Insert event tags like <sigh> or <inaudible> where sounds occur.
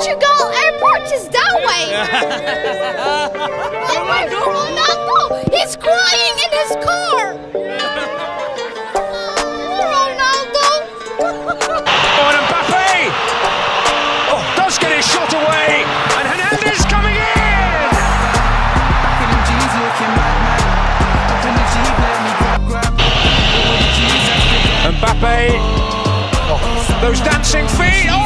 Portugal airport is that way. <laughs> Ronaldo, oh, Ronaldo, he's crying in his car. Oh, Ronaldo. Oh, and Mbappe! Oh, does get his shot away, and Hernandez coming in! Mbappe, oh, those dancing feet. Oh,